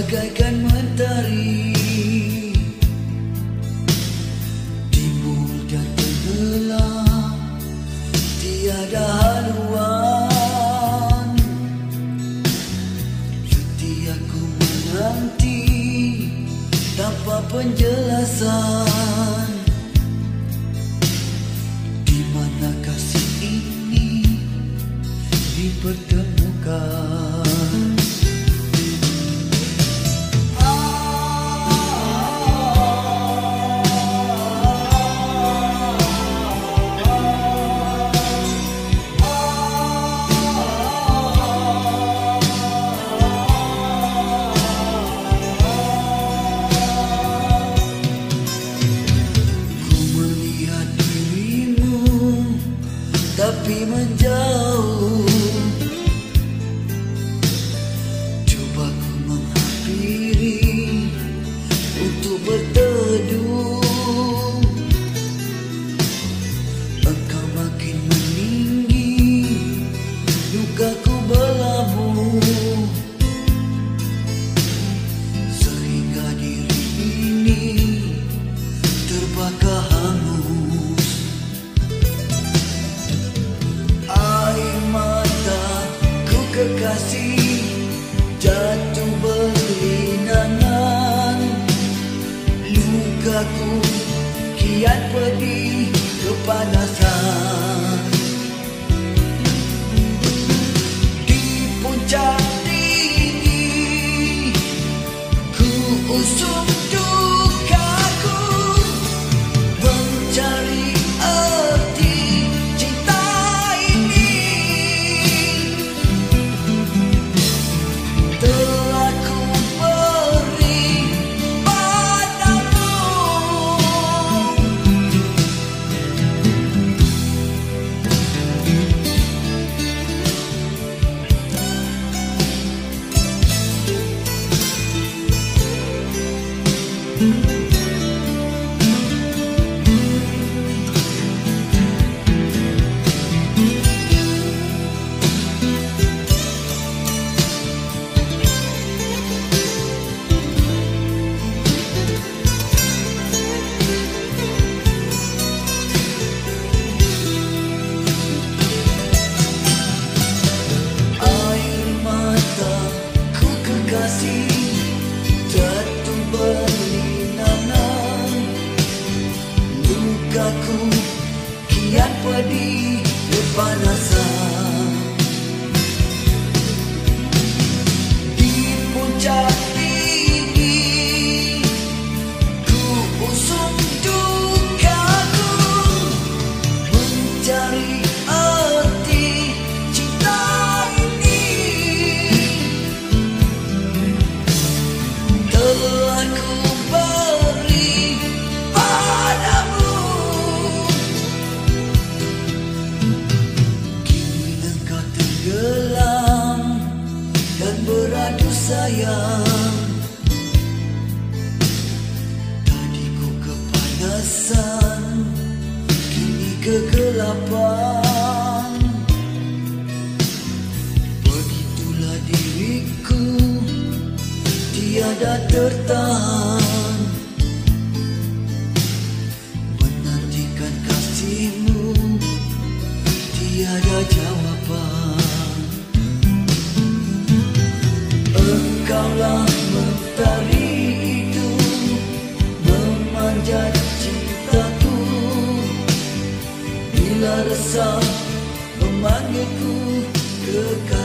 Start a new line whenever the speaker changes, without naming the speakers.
bagaikan mentari timbul dan tenggelam tiada haluan. Setia aku menanti tanpa penjelasan. Di mana kasih ini dipertemukan? tapi menjauh. Cuba ku menghampiri untuk bertemu. Nobody. melody. beradu sayang. Tadi ku kepanasan Kini kegelapan. Begitulah diriku Tiada tertarik rasa memanggilku kekal.